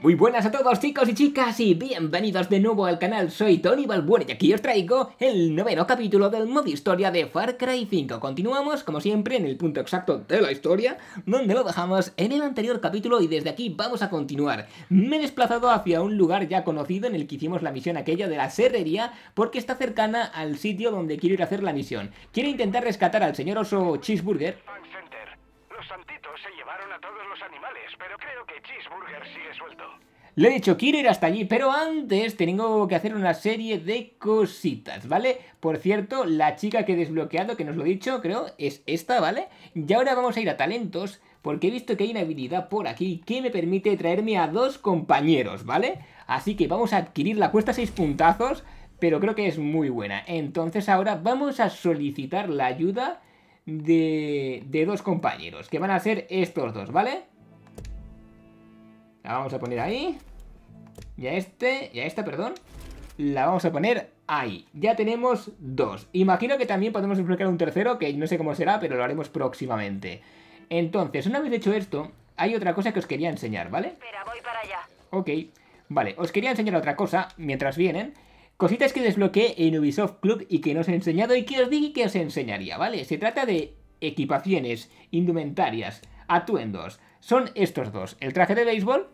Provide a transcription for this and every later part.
Muy buenas a todos chicos y chicas y bienvenidos de nuevo al canal, soy Tony Balbuena y aquí os traigo el noveno capítulo del modo historia de Far Cry 5 Continuamos, como siempre, en el punto exacto de la historia, donde lo dejamos en el anterior capítulo y desde aquí vamos a continuar. Me he desplazado hacia un lugar ya conocido en el que hicimos la misión aquella de la serrería porque está cercana al sitio donde quiero ir a hacer la misión. Quiero intentar rescatar al señor oso Cheeseburger los santitos se llevaron a todos los animales, pero creo que Cheeseburger sigue suelto. Le he dicho, quiero ir hasta allí, pero antes tengo que hacer una serie de cositas, ¿vale? Por cierto, la chica que he desbloqueado, que nos lo he dicho, creo, es esta, ¿vale? Y ahora vamos a ir a talentos, porque he visto que hay una habilidad por aquí que me permite traerme a dos compañeros, ¿vale? Así que vamos a adquirirla, cuesta 6 puntazos, pero creo que es muy buena. Entonces ahora vamos a solicitar la ayuda de, de dos compañeros, que van a ser estos dos, ¿vale? La vamos a poner ahí. Y a este, y a esta, perdón, la vamos a poner ahí. Ya tenemos dos. Imagino que también podemos desbloquear un tercero, que no sé cómo será, pero lo haremos próximamente. Entonces, una vez hecho esto, hay otra cosa que os quería enseñar, ¿vale? Espera, voy para allá. Ok, vale, os quería enseñar otra cosa mientras vienen. Cositas que desbloqueé en Ubisoft Club y que no os he enseñado y que os dije que os enseñaría, ¿vale? Se trata de equipaciones, indumentarias, atuendos. Son estos dos, el traje de béisbol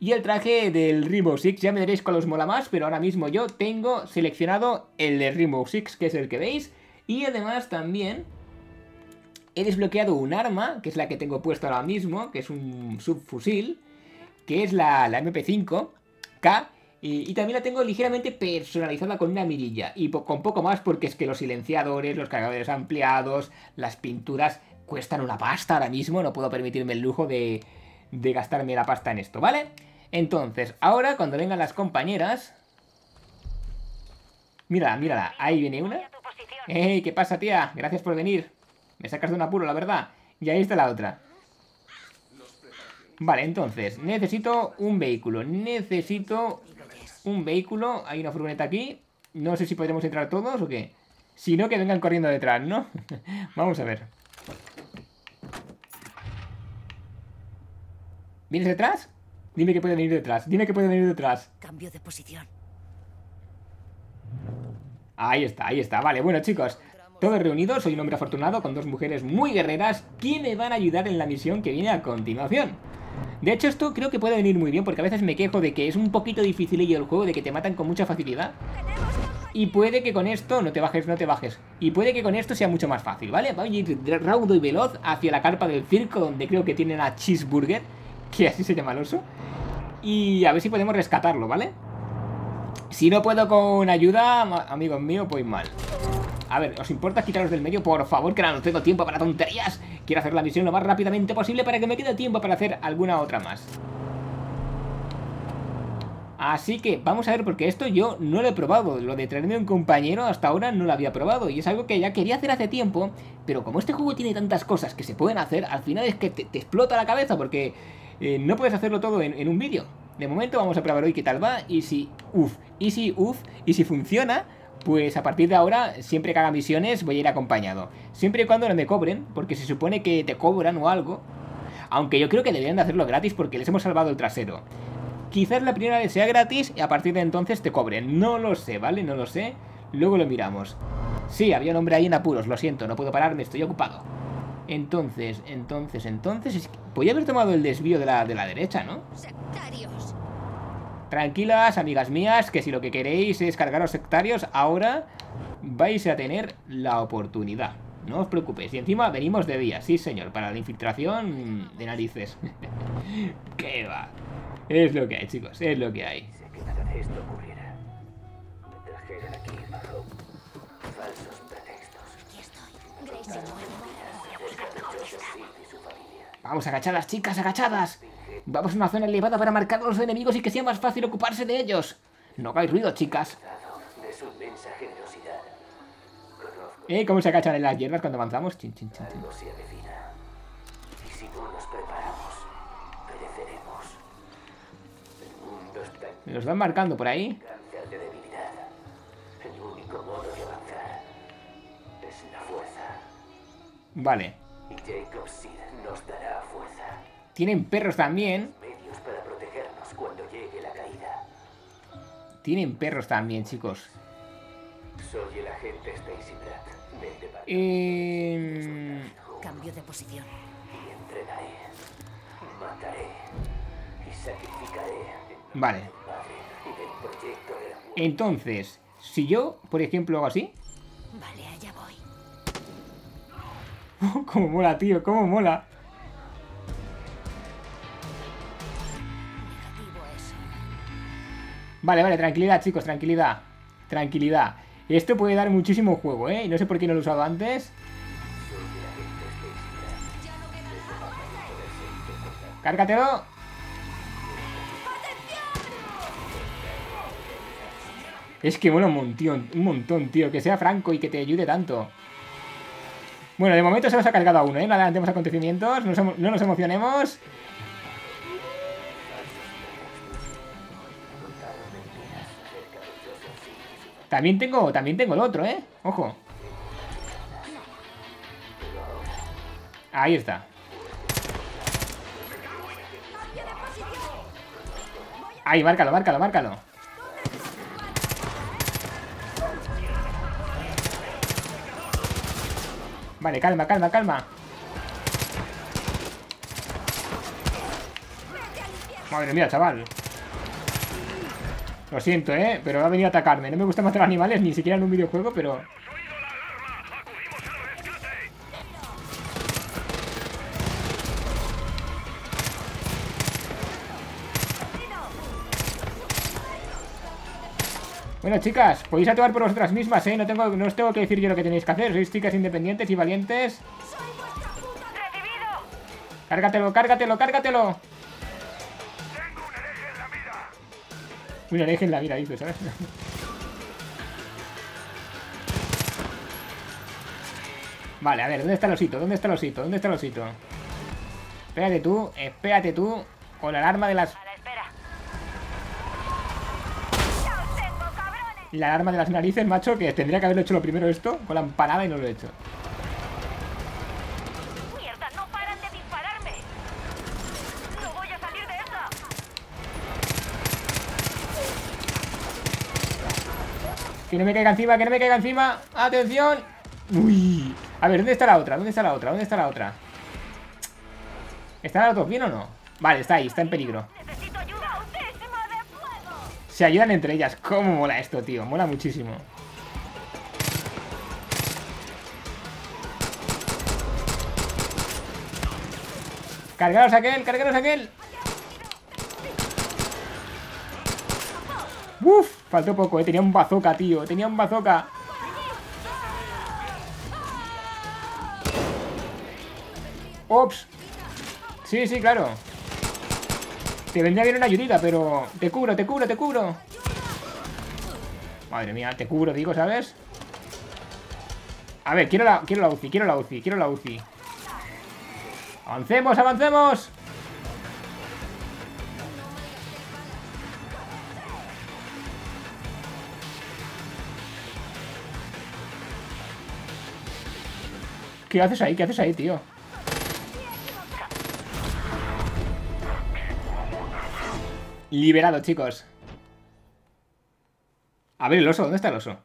y el traje del Rainbow Six, ya me diréis cuál os mola más, pero ahora mismo yo tengo seleccionado el de Rainbow Six, que es el que veis. Y además también he desbloqueado un arma, que es la que tengo puesto ahora mismo, que es un subfusil, que es la, la MP5K. Y, y, también la tengo ligeramente personalizada con una mirilla. Y po con poco más porque es que los silenciadores, los cargadores ampliados, las pinturas cuestan una pasta ahora mismo. No puedo permitirme el lujo de, de gastarme la pasta en esto, ¿vale? Entonces, ahora cuando vengan las compañeras... Mírala, mírala, ahí viene una. ¡Ey! ¿Qué pasa, tía? Gracias por venir. Me sacas de un apuro, la verdad. Y ahí está la otra. Vale, entonces, necesito un vehículo. Necesito un vehículo. Hay una furgoneta aquí. No sé si podremos entrar todos o qué. Si no, que vengan corriendo detrás, ¿no? Vamos a ver. ¿Vienes detrás? Dime que pueden venir detrás. Dime que pueden venir detrás. Cambio de posición. Ahí está, ahí está. Vale, bueno, chicos. Todos reunidos, soy un hombre afortunado con dos mujeres muy guerreras que me van a ayudar en la misión que viene a continuación. De hecho, esto creo que puede venir muy bien porque a veces me quejo de que es un poquito difícil el juego, de que te matan con mucha facilidad. Y puede que con esto, no te bajes, no te bajes, y puede que con esto sea mucho más fácil, ¿vale? Voy a ir raudo y veloz hacia la carpa del circo donde creo que tienen a Cheeseburger que así se llama el oso. Y a ver si podemos rescatarlo, ¿vale? Si no puedo con ayuda, amigos míos, pues mal. A ver, ¿os importa quitaros del medio? Por favor, que ahora no tengo tiempo para tonterías. Quiero hacer la misión lo más rápidamente posible para que me quede tiempo para hacer alguna otra más. Así que vamos a ver, porque esto yo no lo he probado. Lo de traerme un compañero hasta ahora no lo había probado. Y es algo que ya quería hacer hace tiempo. Pero como este juego tiene tantas cosas que se pueden hacer, al final es que te, explota la cabeza porque eh, no puedes hacerlo todo en, en, un vídeo. De momento vamos a probar hoy qué tal va y si, uff, y si, uff, y si funciona, pues a partir de ahora, siempre que haga misiones voy a ir acompañado. Siempre y cuando no me cobren, porque se supone que te cobran o algo. Aunque yo creo que deberían de hacerlo gratis porque les hemos salvado el trasero. Quizás la primera vez sea gratis y a partir de entonces te cobren. No lo sé, ¿vale? No lo sé. Luego lo miramos. Sí, había un hombre ahí en apuros, lo siento, no puedo pararme, estoy ocupado. Entonces, entonces, entonces... Podía haber tomado el desvío de la, de la derecha, ¿no? Sectarios. Tranquilas, amigas mías, que si lo que queréis es cargaros sectarios, ahora vais a tener la oportunidad. No os preocupéis. Y encima venimos de día, sí señor, para la infiltración de narices. ¿Qué va? Es lo que hay, chicos, es lo que hay. Sé que nada de esto ocurriera. Me trajeron aquí bajo falsos pretextos. Aquí estoy. Gracie no Vamos, agachadas, chicas, agachadas. Vamos a una zona elevada para marcar a los enemigos y que sea más fácil ocuparse de ellos. No hagáis ruido, chicas. De su. ¿Eh? ¿Cómo se agachan en las hierbas cuando avanzamos? Chin, chin, chin, chin. Algo se avecina. Y si no nos preparamos, pereceremos. El mundo está en Me los van marcando por ahí. cáncer de debilidad. El único modo de avanzar es la fuerza. Vale. Y Jacob. Tienen perros también. Medios para protegernos Tienen perros también, chicos. Soy el agente Stacy Pratt Eh... Cambio de posición. y entrenaré, mataré y sacrificaré Vale. Entonces, si yo, por ejemplo, hago así... Vale, allá voy. cómo mola, tío, cómo mola. Vale, vale, tranquilidad, chicos, tranquilidad. Tranquilidad. Esto puede dar muchísimo juego, ¿eh? No sé por qué no lo he usado antes. Cárgatelo. Es que mola un montón, un montón, tío. Que sea franco y que te ayude tanto. Bueno, de momento se nos ha cargado a uno, ¿eh? No adelantemos acontecimientos, no nos emocionemos. También tengo, también tengo el otro, ¿eh? Ojo. Ahí está. Ahí, márcalo, márcalo, márcalo. Vale, calma, calma, calma. Madre mía, chaval. Lo siento, ¿eh? Pero ha venido a atacarme. No me gusta matar animales, ni siquiera en un videojuego, pero... Bueno, chicas, podéis actuar por vosotras mismas, ¿eh? No, tengo, no os tengo que decir yo lo que tenéis que hacer. Sois chicas independientes y valientes. Cárgatelo, cárgatelo, cárgatelo. Un hereje en la vida, dice, ¿sabes? Vale, a ver, ¿dónde está el osito? ¿Dónde está el osito? ¿Dónde está el osito? Espérate tú, espérate tú. Con la alarma de las... A la espera. La alarma de las narices, macho, que tendría que haberlo hecho lo primero esto, con la empanada y no lo he hecho. Que no me caiga encima, que no me caiga encima. ¡Atención! Uy. A ver, ¿dónde está la otra? ¿Dónde está la otra? ¿Dónde está la otra? ¿Están las dos bien o no? Vale, está ahí, está en peligro. ¡Necesito ayuda! ¡Autísima de fuego! Se ayudan entre ellas. ¿Cómo mola esto, tío? Mola muchísimo. Cargaros aquel, cargaros aquel. Uf, faltó poco, eh. Tenía un bazooka, tío. Tenía un bazooka. Ops. Sí, sí, claro. Te vendría bien una ayudita, pero... Te cubro, te cubro, te cubro. Madre mía, te cubro, digo, ¿sabes? A ver, quiero la, quiero la UCI, quiero la UCI, quiero la UCI. ¡Avancemos, avancemos! ¿Qué haces ahí? ¿Qué haces ahí, tío? Liberado, chicos. A ver, el oso, ¿dónde está el oso?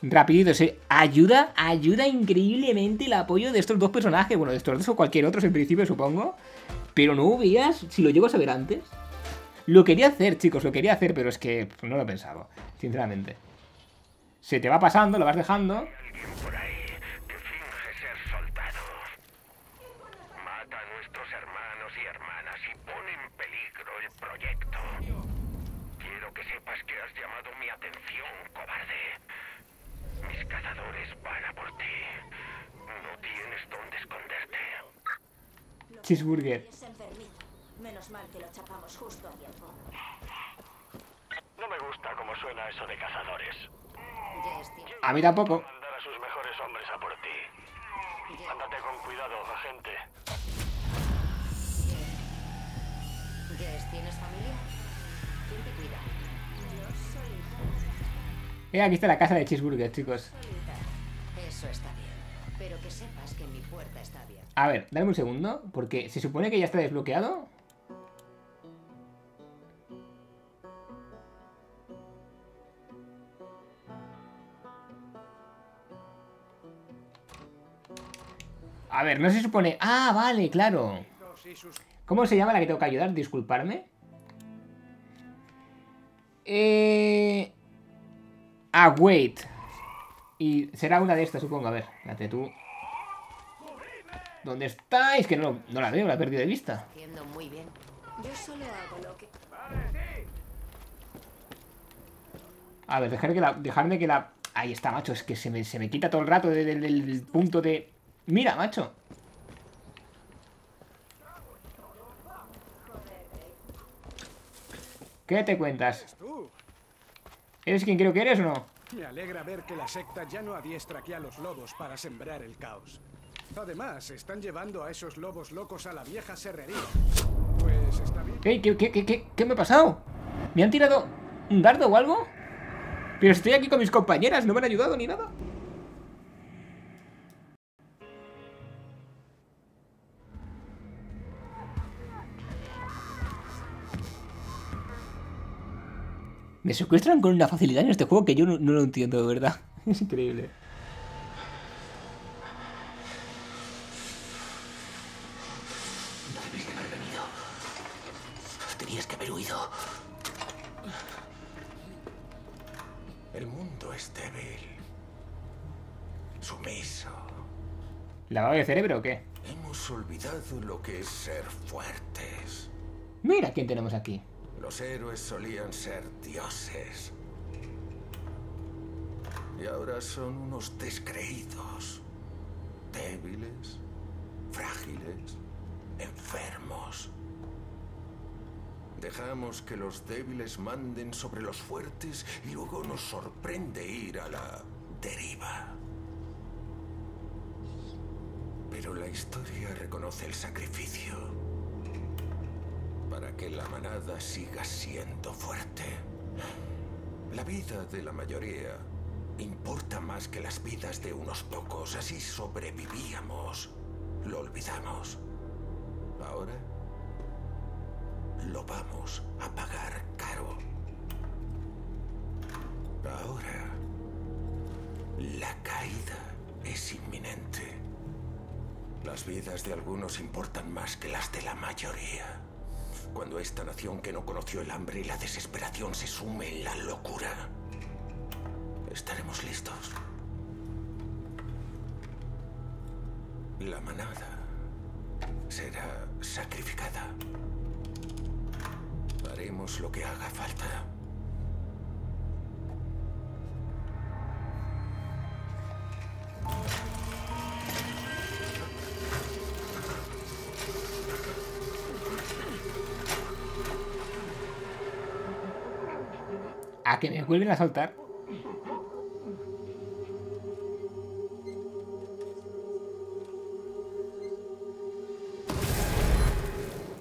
Rapidito, ayuda, ayuda increíblemente el apoyo de estos dos personajes. Bueno, de estos dos o cualquier otro en principio, supongo. Pero no veas si lo llego a saber antes. Lo quería hacer, chicos, lo quería hacer, pero es que no lo he pensado, sinceramente. Se te va pasando, lo vas dejando. alguien por ahí que finge ser soldado. Mata a nuestros hermanos y hermanas y pone en peligro el proyecto. Quiero que sepas que has llamado mi atención, cobarde. Mis cazadores van a por ti. No tienes dónde esconderte. Cheeseburger. Menos mal que lo chapamos justo a tiempo. No me gusta cómo suena eso de cazadores. A mí tampoco. Eh, aquí está la casa de Cheeseburger, chicos. Eso está bien. Pero que sepas que mi puerta está abierta. A ver, dame un segundo, porque se supone que ya está desbloqueado. A ver, no se supone... Ah, vale, claro. ¿Cómo se llama la que tengo que ayudar? Disculparme. Eh... Ah, wait. Y será una de estas, supongo. A ver, fíjate tú. ¿Dónde estáis? Que no, no la veo, la he perdido de vista. Haciendo muy bien. Yo solo hago lo que... A ver, dejar que la, dejarme que la... Ahí está, macho. Es que se me, se me quita todo el rato de- del- del punto de... Mira, macho. ¿Qué te cuentas? ¿Eres quien creo que eres o no? Me alegra ver que la secta ya no adiestra aquí a los lobos para sembrar el caos. Además, están llevando a esos lobos locos a la vieja serrería. Pues está bien. ¿Qué, qué, qué, qué, qué, qué me ha pasado? ¿Me han tirado un dardo o algo? Pero estoy aquí con mis compañeras, no me han ayudado ni nada. Me secuestran con una facilidad en este juego que yo no, no lo entiendo, de verdad. Es increíble. No debiste haber venido. Tenías que haber huido. El mundo es débil. Sumiso. ¿Lavado de cerebro o qué? Hemos olvidado lo que es ser fuertes. Mira quién tenemos aquí. Los héroes solían ser dioses. Y ahora son unos descreídos. Débiles, frágiles, enfermos. Dejamos que los débiles manden sobre los fuertes y luego nos sorprende ir a la deriva. Pero la historia reconoce el sacrificio que la manada siga siendo fuerte. La vida de la mayoría importa más que las vidas de unos pocos. Así sobrevivíamos. Lo olvidamos. Ahora lo vamos a pagar caro. Ahora la caída es inminente. Las vidas de algunos importan más que las de la mayoría. Cuando esta nación que no conoció el hambre y la desesperación se sume en la locura, estaremos listos. La manada será sacrificada. Haremos lo que haga falta. Que me vuelven a saltar?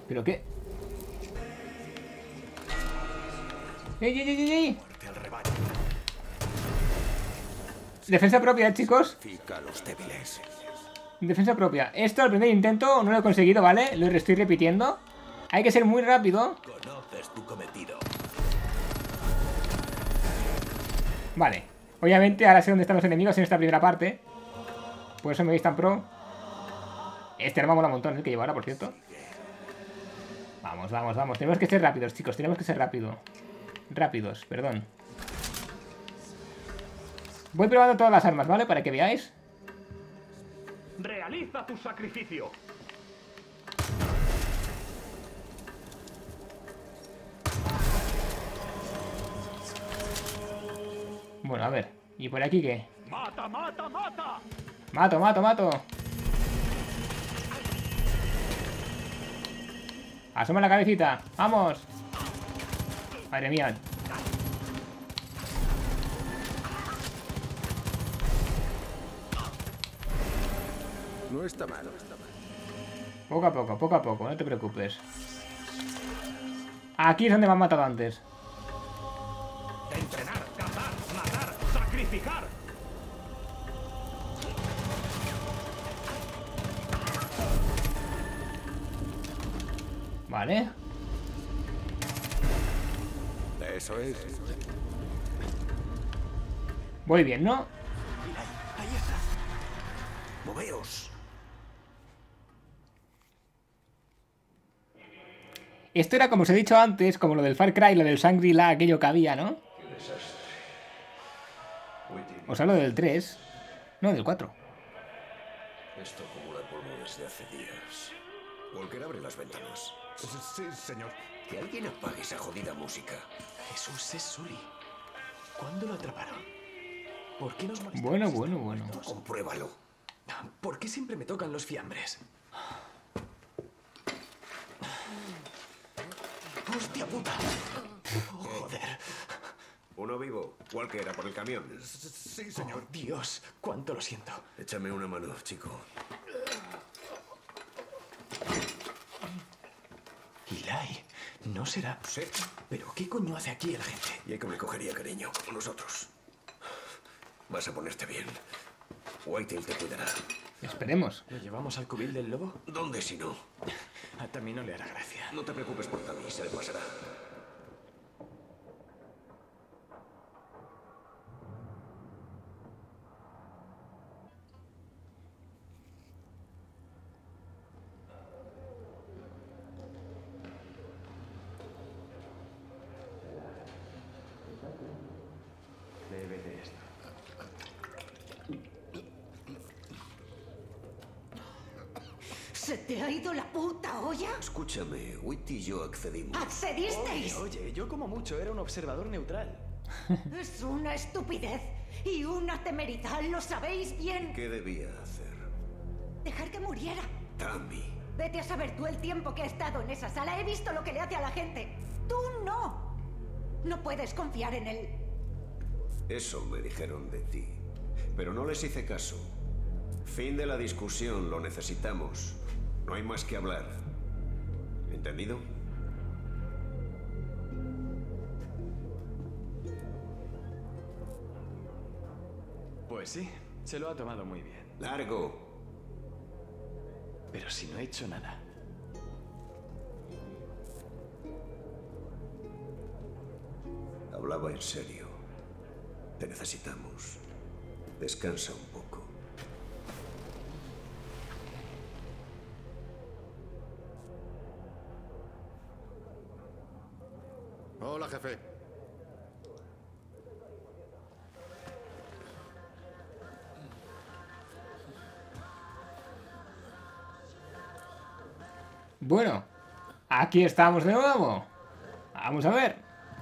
¿Pero qué? ¡Ey, ey, ey, ey! Defensa propia, chicos. Los débiles. Defensa propia. Esto al primer intento no lo he conseguido, ¿vale? Lo estoy repitiendo. Hay que ser muy rápido. Conoces tu Vale. Obviamente ahora sé dónde están los enemigos en esta primera parte. Por eso me veis tan pro. Este arma mola un montón, el que llevo ahora, por cierto. Vamos, vamos, vamos. Tenemos que ser rápidos, chicos. Tenemos que ser rápido. Rápidos, perdón. Voy probando todas las armas, ¿vale? Para que veáis. Realiza tu sacrificio. Bueno, a ver. ¿Y por aquí qué? Mata, mata, mata. Mato, mato, mato. Asoma la cabecita. ¡Vamos! Madre mía. No está mal. Poco a poco, poco a poco, no te preocupes. Aquí es donde me han matado antes. Vale. Eso es. Voy bien, ¿no? Ahí, ahí está. Moveos. Esto era, como os he dicho antes, como lo del Far Cry, lo del Shangri-La, aquello que había, ¿no? Os hablo del 3. No, del 4. Esto acumula polvo desde hace días. Volker abre las ventanas. Sí, señor. Que alguien apague esa jodida música. Jesús es Sully. ¿Cuándo lo atraparon? ¿Por qué nos molestamos Bueno, bueno, bueno. Compruébalo. ¿Por qué siempre me tocan los fiambres? ¡Hostia puta! Joder. Uno vivo. Walker, a por el camión. Sí, señor. Oh, Dios, cuánto lo siento. Échame una mano, chico. Eli, no será. Sí. ¿Pero qué coño hace aquí el agente? Y que me cogería cariño con nosotros. Vas a ponerte bien. Whitetail te cuidará. Esperemos. ¿Lo llevamos al cubil del lobo? ¿Dónde si no? A Tammy no le hará gracia. No te preocupes por Tammy, se le pasará. Bébete esto. ¿Se te ha ido la puta olla? Escúchame, Whitty y yo accedimos. ¿Accedisteis? Oye, oye, yo como mucho era un observador neutral. Es una estupidez y una temeridad, lo sabéis bien. ¿Qué debía hacer? Dejar que muriera. Tammy. Vete a saber tú el tiempo que he estado en esa sala. He visto lo que le hace a la gente. Tú no. No puedes confiar en él. Eso me dijeron de ti. Pero no les hice caso. Fin de la discusión, lo necesitamos. No hay más que hablar. ¿Entendido? Pues sí, se lo ha tomado muy bien. Largo. Pero si no he hecho nada. Hablaba en serio. Te necesitamos. Descansa un poco. Hola, jefe. Bueno, aquí estamos de nuevo. Vamos a ver.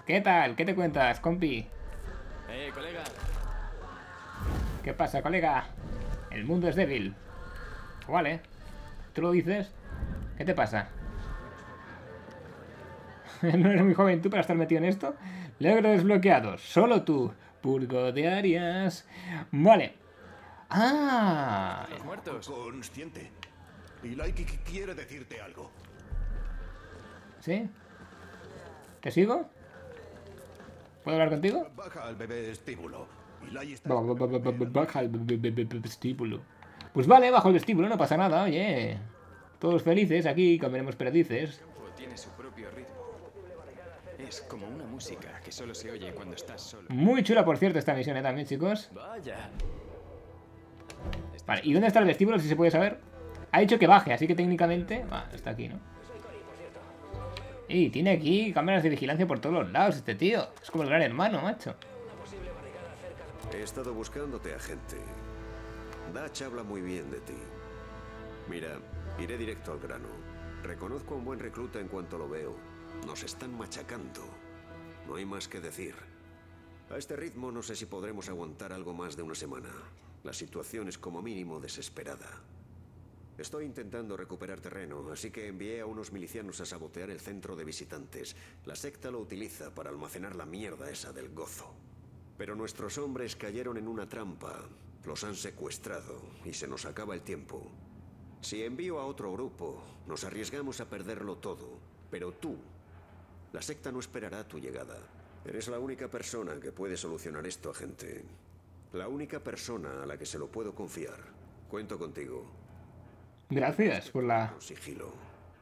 ¿Qué tal? ¿Qué te cuentas, compi? Eh, colega. ¿Qué pasa, colega? El mundo es débil. Vale. ¿Tú lo dices? ¿Qué te pasa? ¿No eres muy joven tú para estar metido en esto? Logro desbloqueado. Solo tú. Purgo de Arias. Vale. Ah. Los muertos. Consciente. Y Laiki quiere decirte algo. ¿Sí? ¿Te sigo? ¿Puedo hablar contigo? Baja al bebé ba- Baja ve- vestíbulo. Pues vale, bajo el vestíbulo, no pasa nada, oye. Todos felices aquí, comeremos perdices. tiene su propio ritmo. Es como una música que solo se oye cuando estás solo. Muy chula, por cierto, esta misión, ¿eh? También, chicos. Vaya. Vale, ¿y dónde está el vestíbulo, si se puede saber? Ha dicho que baje, así que técnicamente... Va, está aquí, ¿no? Y tiene aquí cámaras de vigilancia por todos los lados este tío. Es como el gran hermano, macho. He estado buscándote, agente. Dutch habla muy bien de ti. Mira, iré directo al grano. Reconozco a un buen recluta en cuanto lo veo. Nos están machacando. No hay más que decir. A este ritmo no sé si podremos aguantar algo más de una semana. La situación es como mínimo desesperada. Estoy intentando recuperar terreno, así que envié a unos milicianos a sabotear el centro de visitantes. La secta lo utiliza para almacenar la mierda esa del gozo. Pero nuestros hombres cayeron en una trampa. Los han secuestrado y se nos acaba el tiempo. Si envío a otro grupo, nos arriesgamos a perderlo todo. Pero tú, la secta no esperará tu llegada. Eres la única persona que puede solucionar esto, agente. La única persona a la que se lo puedo confiar. Cuento contigo. Gracias por la sigilo.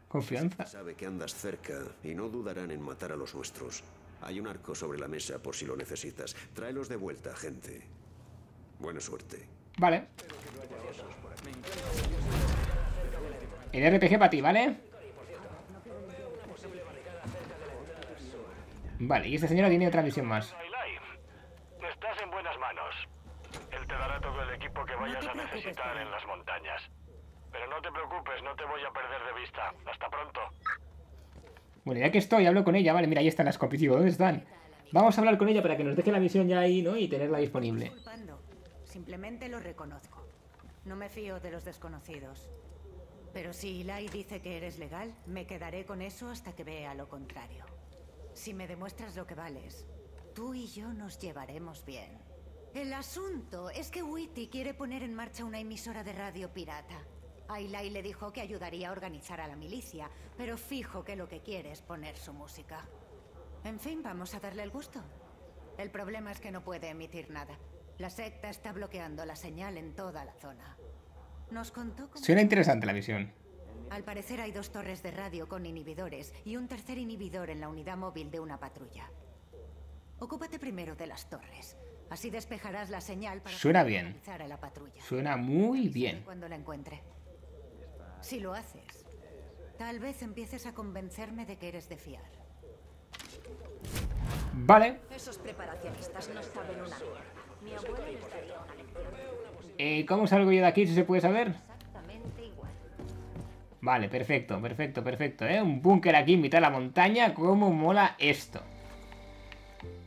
confianza. Sabe que andas cerca y no dudarán en matar a los nuestros. Hay un arco sobre la mesa por si lo necesitas. Tráelos de vuelta, gente. Buena suerte. Vale. El RPG para ti, ¿vale? Vale, y esta señora tiene otra misión más. Estás en buenas manos. Él te dará todo el equipo que vayas te a necesitar en las montañas. Pero no te preocupes, no te voy a perder de vista. Hasta pronto. Bueno, ya que estoy, hablo con ella. Vale, mira, ahí están las copias. ¿dónde están? Vamos a hablar con ella para que nos deje la misión ya ahí, ¿no? Y tenerla disponible. Simplemente lo reconozco. No me fío de los desconocidos. Pero si Eli dice que eres legal, me quedaré con eso hasta que vea lo contrario. Si me demuestras lo que vales, tú y yo nos llevaremos bien. El asunto es que Witty quiere poner en marcha una emisora de radio pirata. A Eli le dijo que ayudaría a organizar a la milicia, pero fijo que lo que quiere es poner su música. En fin, vamos a darle el gusto. El problema es que no puede emitir nada. La secta está bloqueando la señal en toda la zona. Nos contó cómo... Suena interesante la misión. Al parecer hay dos torres de radio con inhibidores y un tercer inhibidor en la unidad móvil de una patrulla. Ocúpate primero de las torres. Así despejarás la señal para Suena bien. a la patrulla. Suena muy bien. Cuando la encuentre. Si lo haces, tal vez empieces a convencerme de que eres de fiar. Vale. Esos preparacionistas no saben una mierda. Mi abuelo les daría una lección Eh, ¿Cómo salgo yo de aquí, si se puede saber? Vale, perfecto, perfecto, perfecto, ¿eh? Un búnker aquí en mitad de la montaña. ¿Cómo mola esto?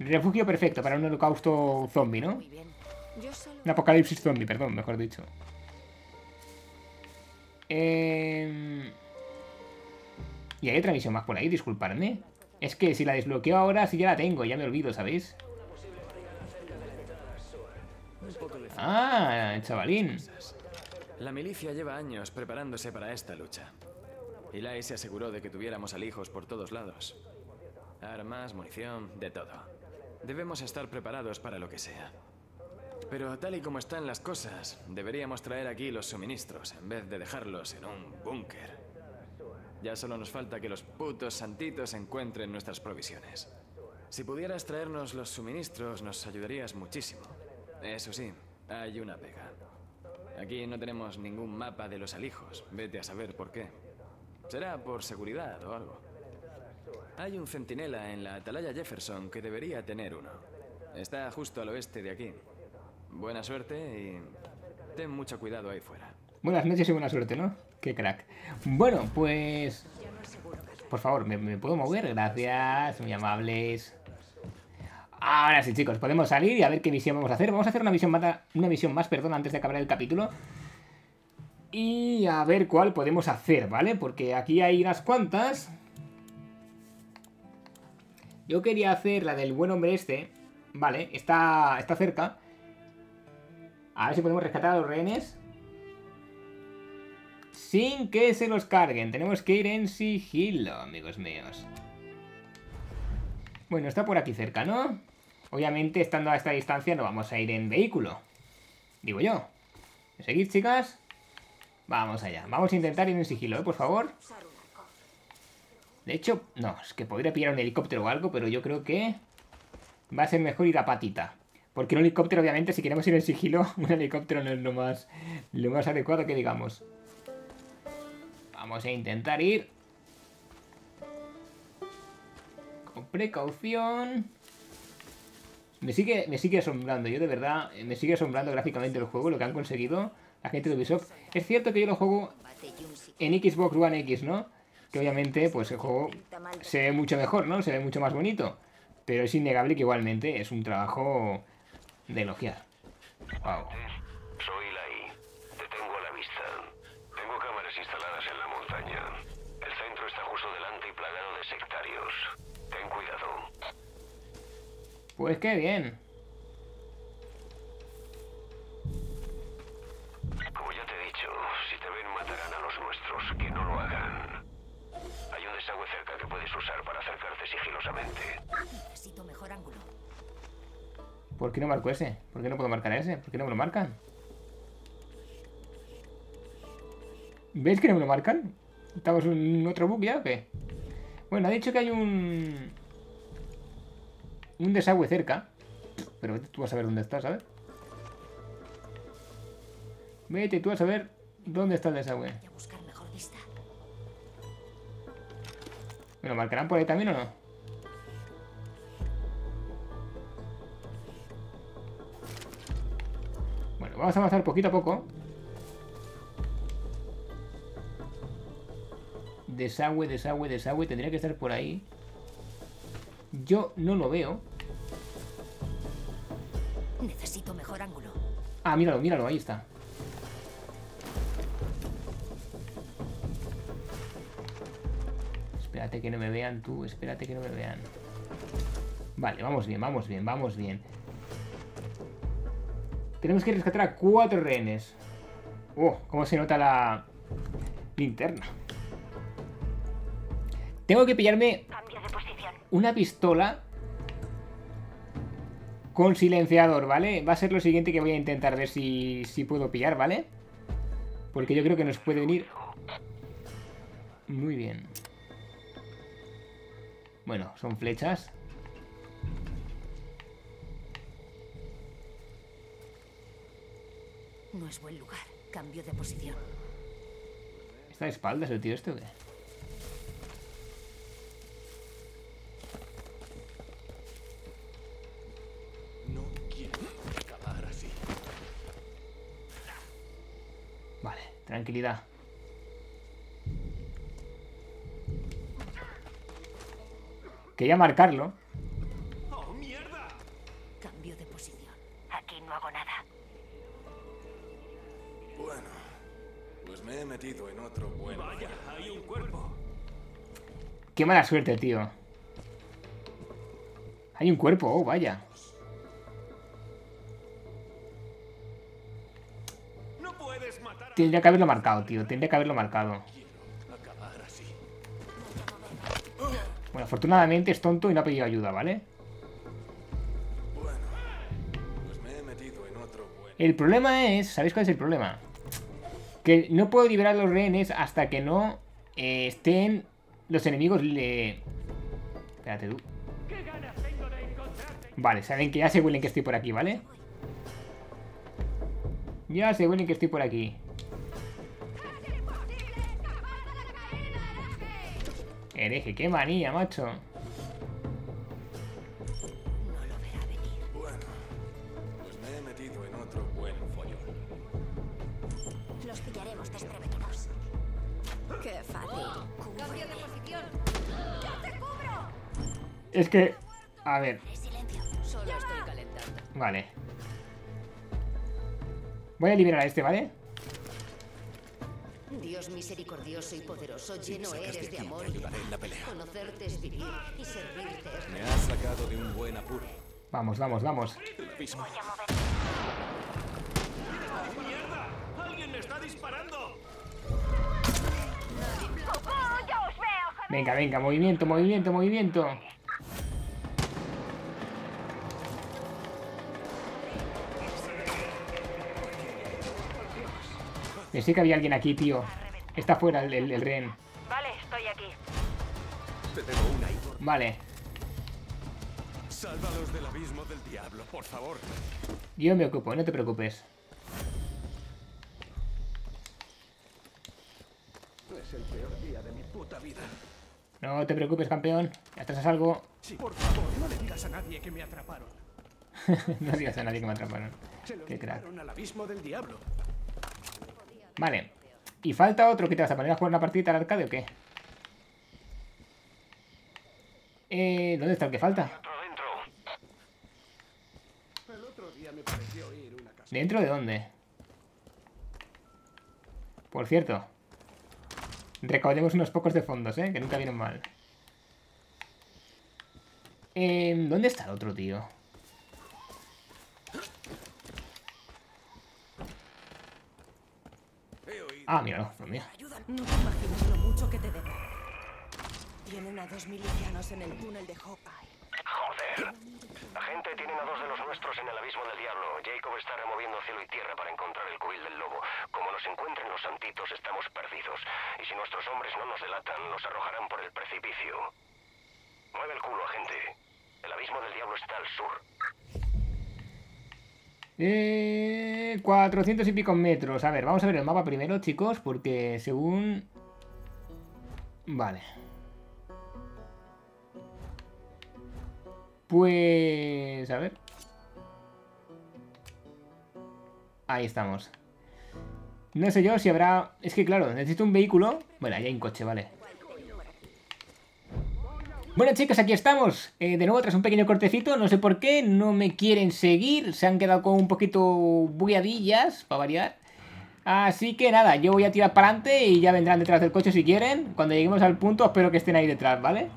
Refugio perfecto para un holocausto zombie, ¿no? Solo Un apocalipsis zombie, perdón, mejor dicho. Eh... Y hay otra misión más por ahí, disculpadme. Es que si la desbloqueo ahora, sí ya la tengo, ya me olvido, ¿sabéis? Ah, chavalín. La milicia lleva años preparándose para esta lucha. Eli se aseguró de que tuviéramos alijos por todos lados. Armas, munición, de todo. Debemos estar preparados para lo que sea. Pero tal y como están las cosas, deberíamos traer aquí los suministros en vez de dejarlos en un búnker. Ya solo nos falta que los putos santitos encuentren nuestras provisiones. Si pudieras traernos los suministros, nos ayudarías muchísimo. Eso sí, hay una pega. Aquí no tenemos ningún mapa de los alijos. Vete a saber por qué. Será por seguridad o algo. Hay un centinela en la atalaya Jefferson que debería tener uno. Está justo al oeste de aquí. Buena suerte y ten mucho cuidado ahí fuera. Buenas noches y buena suerte, ¿no? Qué crack. Bueno, pues... Por favor, ¿me, me puedo mover? Gracias, muy amables. Ahora sí, chicos, podemos salir y a ver qué misión vamos a hacer. Vamos a hacer una misión más, perdón, antes de acabar el capítulo. Y a ver cuál podemos hacer, ¿vale? Porque aquí hay unas cuantas. Yo quería hacer la del buen hombre este. Vale, está, está cerca. A ver si podemos rescatar a los rehenes. Sin que se los carguen. Tenemos que ir en sigilo, amigos míos. Bueno, está por aquí cerca, ¿no? Obviamente, estando a esta distancia, no vamos a ir en vehículo. Digo yo. ¿Me seguís, chicas? Vamos allá. Vamos a intentar ir en sigilo, ¿eh? Por favor. De hecho, no, es que podría pillar un helicóptero o algo, pero yo creo que va a ser mejor ir a patita. Porque un helicóptero, obviamente, si queremos ir en sigilo, un helicóptero no es lo más, lo más adecuado que digamos. Vamos a intentar ir precaución. Me sigue, me sigue asombrando, yo de verdad, me sigue asombrando gráficamente el juego, lo que han conseguido la gente de Ubisoft. Es cierto que yo lo juego en Xbox One X, ¿no? Que obviamente, pues el juego se ve mucho mejor, ¿no? Se ve mucho más bonito. Pero es innegable que igualmente es un trabajo de elogiar. Wow. Soy Lai. Te tengo a la vista. Tengo cámaras instaladas en la montaña. El centro está justo delante y plagado de sectarios. Ten cuidado. Pues qué bien. Como ya te he dicho, si te ven matarán a los nuestros. Que no lo hagan. Hay un desagüe cerca que puedes usar para acercarte sigilosamente. Necesito mejor ángulo. ¿Por qué no marco ese? ¿Por qué no puedo marcar ese? ¿Por qué no me lo marcan? ¿Veis que no me lo marcan? ¿Estamos en otro bug ya o qué? Bueno, ha dicho que hay un un desagüe cerca. Pero vete tú vas a ver dónde está, ¿sabes? Vete tú vas a ver dónde está el desagüe. ¿Me lo marcarán por ahí también o no? Bueno, vamos a avanzar poquito a poco. Desagüe, desagüe, desagüe. Tendría que estar por ahí. Yo no lo veo. Ah, míralo, míralo, ahí está. Espérate que no me vean tú, espérate que no me vean. Vale, vamos bien, vamos bien, vamos bien. Tenemos que rescatar a cuatro rehenes. Oh, cómo se nota la linterna. Tengo que pillarme una pistola con silenciador, ¿vale? Va a ser lo siguiente que voy a intentar ver si, si puedo pillar, ¿vale? Porque yo creo que nos puede venir muy bien. Bueno, son flechas. No es buen lugar. Cambio de posición. ¿Está de espaldas el tío este o qué? Tranquilidad. Quería marcarlo. ¡Oh, mierda! Cambio de posición. Aquí no hago nada. Bueno, pues me he metido en otro buen. Vaya, hay un cuerpo. Qué mala suerte, tío. Hay un cuerpo, oh, vaya. Tendría que haberlo marcado, tío. Tendría que haberlo marcado. Bueno, afortunadamente es tonto y no ha pedido ayuda, ¿vale? El problema es... ¿Sabéis cuál es el problema? Que no puedo liberar los rehenes hasta que no eh, estén los enemigos... Le... Espérate tú. Vale, saben que ya se huelen que estoy por aquí, ¿vale? Ya se huelen que estoy por aquí. Hereje, qué manía, macho. No lo verá venir. Bueno, pues me he metido en otro buen follón. Los pillaremos desprevenidos. Qué fácil. Cambio de posición. ¡Ya te cubro! Es que... A ver, Silencio. Solo estoy calentando. vale. Voy a liberar a este, ¿vale? Dios misericordioso y poderoso, lleno eres de aquí, amor. te ayudaré en la pelea. Conocerte es vivir y servirte es Me has sacado de un buen apuro. Vamos, vamos, vamos. Venga, venga, movimiento, movimiento, movimiento. Pensé que había alguien aquí, tío. Está fuera el, el, el rehén. Vale, estoy aquí. Vale. Sálvalos del abismo del diablo, por favor. Yo me ocupo, no te preocupes. Es el peor día de mi puta vida. No te preocupes, campeón. Ya estás a salvo. Sí, por favor, no le digas a nadie que me atraparon. no digas a nadie que me atraparon. Se Qué crack. al abismo del diablo. Vale. Y falta otro que te vas a poner a jugar una partida al arcade o qué? Eh, ¿Dónde está el que falta? ¿Dentro de dónde? Por cierto. Recaudemos unos pocos de fondos, ¿eh? Que nunca vienen mal. Eh, ¿Dónde está el otro tío? Ah, míralo, Dios mío. No te imaginas lo mucho que te debo. Tienen a dos milicianos en el túnel de Hawkeye. Joder. La gente tienen a dos de los nuestros en el abismo del diablo. Jacob está removiendo cielo y tierra para encontrar el cubil del lobo. Como nos encuentren los santitos, estamos perdidos. Y si nuestros hombres no nos delatan, nos arrojarán por el precipicio. Mueve el culo, agente. El abismo del diablo está al sur. Eh, 400 y pico metros. A ver, vamos a ver el mapa primero, chicos, porque según... Vale. Pues... A ver. Ahí estamos. No sé yo si habrá... Es que claro, necesito un vehículo. Bueno, ahí hay un coche, vale. Bueno chicos, aquí estamos. Eh, de nuevo tras un pequeño cortecito. No sé por qué, no me quieren seguir. Se han quedado con un poquito bugueadillas, para variar. Así que nada, yo voy a tirar para adelante y ya vendrán detrás del coche si quieren. Cuando lleguemos al punto espero que estén ahí detrás, ¿vale?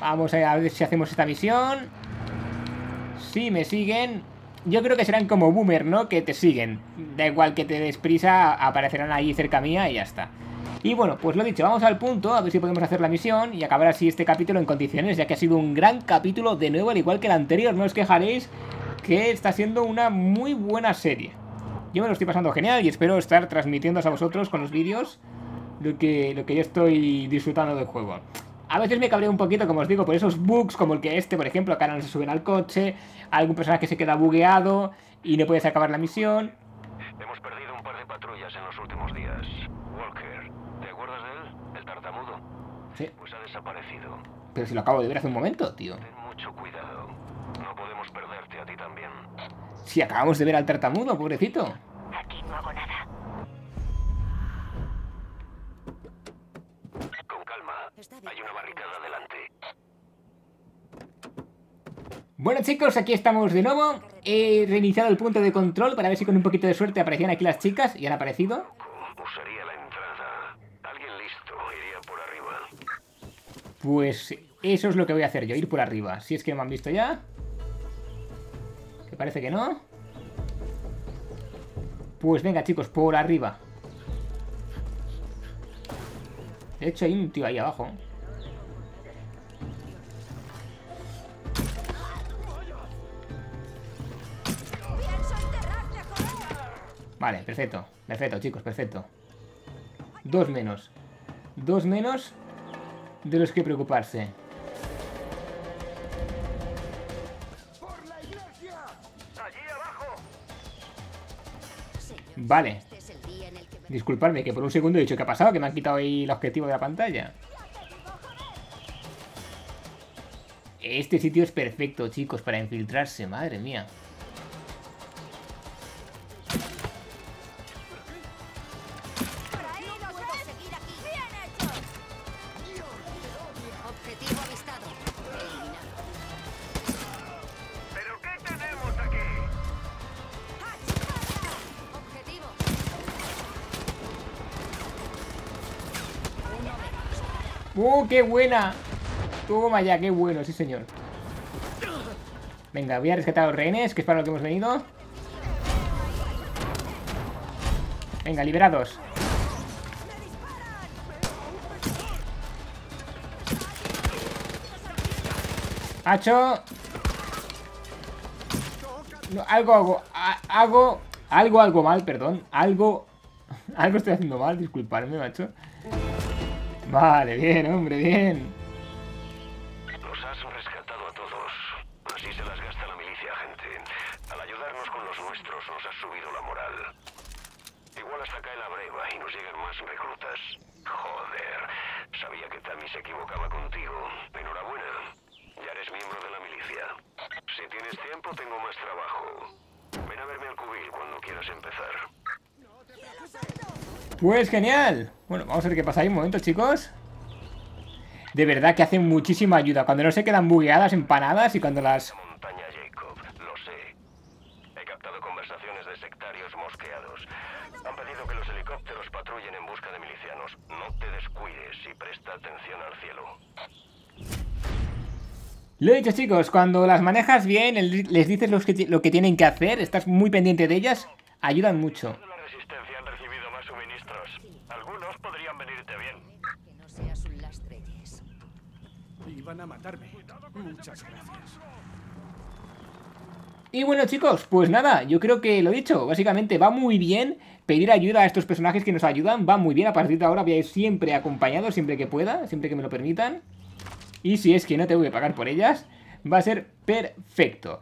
Vamos a ver si hacemos esta misión. Si me siguen, yo creo que serán como boomer, ¿no? Que te siguen. Da igual que te des prisa, aparecerán ahí cerca mía y ya está. Y bueno, pues lo dicho, vamos al punto, a ver si podemos hacer la misión y acabar así este capítulo en condiciones, ya que ha sido un gran capítulo de nuevo, al igual que el anterior, no os quejaréis, que está siendo una muy buena serie. Yo me lo estoy pasando genial y espero estar transmitiendo a vosotros con los vídeos lo que, lo que yo estoy disfrutando del juego. A veces me cabreo un poquito, como os digo, por esos bugs, como el que este, por ejemplo, ahora no se suben al coche, algún personaje se queda bugueado y no puedes acabar la misión. Hemos perdido un par de patrullas en los últimos días. Walker, ¿te acuerdas de él? El tartamudo. Sí. Pues ha desaparecido. Pero si lo acabo de ver hace un momento, tío. Ten mucho cuidado. No podemos perderte a ti también. Si acabamos de ver al tartamudo, pobrecito. Aquí no hago nada. Con calma. Hay una barricada delante. Bueno chicos, aquí estamos de nuevo. He reiniciado el punto de control para ver si con un poquito de suerte aparecían aquí las chicas. Y han aparecido. Usaría la entrada. Alguien listo iría por arriba. Pues eso es lo que voy a hacer yo, ir por arriba. Si es que me han visto ya. Que parece que no. Pues venga chicos, por arriba. De hecho hay un tío ahí abajo. Vale, perfecto. Perfecto, chicos, perfecto. Dos menos. Dos menos de los que preocuparse. Vale. Disculpadme, que por un segundo he dicho que ha pasado, que me han quitado ahí el objetivo de la pantalla. Este sitio es perfecto, chicos, para infiltrarse, madre mía. ¡Uh, qué buena! Toma ya, qué bueno, sí señor. Venga, voy a rescatar a los rehenes, que es para lo que hemos venido. Venga, liberados. Hacho. No, algo hago, hago, algo, algo mal, perdón. Algo, algo estoy haciendo mal, disculpadme, macho. Vale, bien, hombre, bien. Los has rescatado a todos. Así se las gasta la milicia, gente. Al ayudarnos con los nuestros nos has subido la moral. Igual hasta cae la breva y nos llegan más reclutas. Joder, sabía que Tammy se equivocaba contigo. Enhorabuena. Ya eres miembro de la milicia. Si tienes tiempo, tengo más trabajo. Ven a verme al cubil cuando quieras empezar. Pues genial. Bueno, vamos a ver qué pasa ahí un momento, chicos. De verdad que hacen muchísima ayuda. Cuando no se quedan bugueadas, empanadas y cuando las... Montaña Jacob, lo sé. He captado conversaciones de sectarios mosqueados. Han pedido que los helicópteros patrullen en busca de milicianos. No te descuides y presta atención al cielo. Lo he dicho, chicos, cuando las manejas bien, les dices los que lo que tienen que hacer, estás muy pendiente de ellas, ayudan mucho. De la resistencia han recibido más suministros. Algunos podrían venirte bien. Que no seas un lastre, Jess. Iban a matarme. Muchas gracias. Y bueno, chicos, pues nada, yo creo que lo dicho, básicamente va muy bien pedir ayuda a estos personajes que nos ayudan, va muy bien, a partir de ahora voy a ir siempre acompañado, siempre que pueda, siempre que me lo permitan. Y si es que no te voy a pagar por ellas, va a ser perfecto.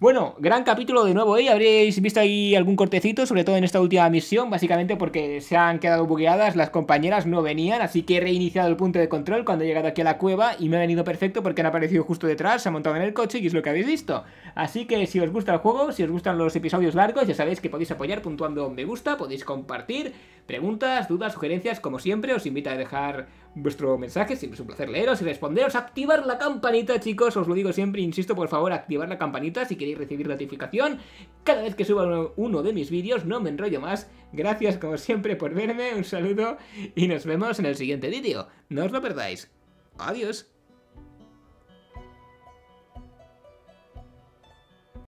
Bueno, gran capítulo de nuevo, ¿eh? Habréis visto ahí algún cortecito, sobre todo en esta última misión, básicamente porque se han quedado bugueadas, las compañeras no venían, así que he reiniciado el punto de control cuando he llegado aquí a la cueva y me ha venido perfecto porque han aparecido justo detrás, se ha montado en el coche y es lo que habéis visto. Así que si os gusta el juego, si os gustan los episodios largos, ya sabéis que podéis apoyar puntuando me gusta, podéis compartir, preguntas, dudas, sugerencias, como siempre, os invito a dejar vuestro mensaje, siempre es un placer leeros y responderos, activar la campanita, chicos, os lo digo siempre, insisto, por favor, activar la campanita si queréis recibir notificación. Cada vez que suba uno, de mis vídeos, no me enrollo más, gracias como siempre por verme, un saludo y nos vemos en el siguiente vídeo, no os lo perdáis, adiós.